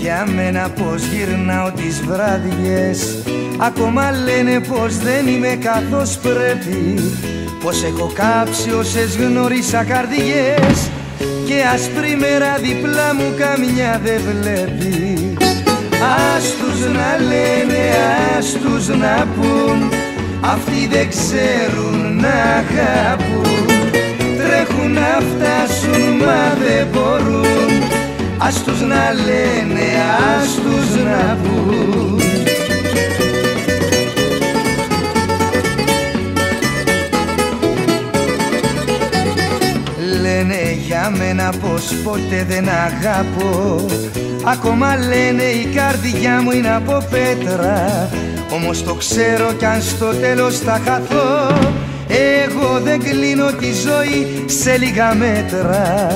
για μένα πως γυρνάω τις βράδιες. Ακόμα λένε πως δεν είμαι καθώς πρέπει. Πως έχω κάψει όσες γνώρισα καρδιές. Και άσπρη μέρα διπλά μου καμιά δεν βλέπεις. Ας τους να λένε, ας τους να πουν. Αυτοί δεν ξέρουν να αγαπούν Ας τους να λένε, ας τους να πούν. Λένε για μένα πως ποτέ δεν αγάπω Ακόμα λένε η καρδιά μου είναι από πέτρα. Όμως το ξέρω κι αν στο τέλος θα χαθώ. Εγώ δεν κλείνω τη ζωή σε λίγα μέτρα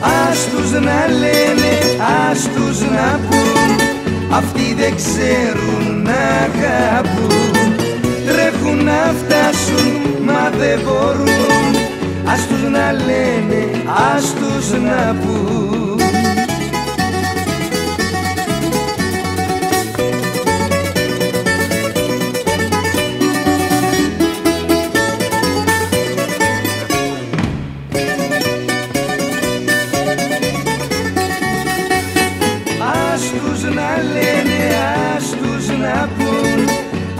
Ας τους να λένε, ας τους να πούν. Αυτοί δεν ξέρουν να αγαπούν. Τρέχουν να φτάσουν μα δεν μπορούν. Ας τους να λένε, ας τους να πούν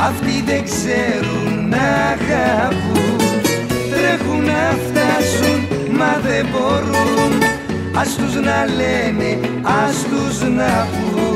Αυτοί δεν ξέρουν να αγαπούν. Τρέχουν να φτάσουν μα δεν μπορούν. Ας τους να λένε, ας τους να πούν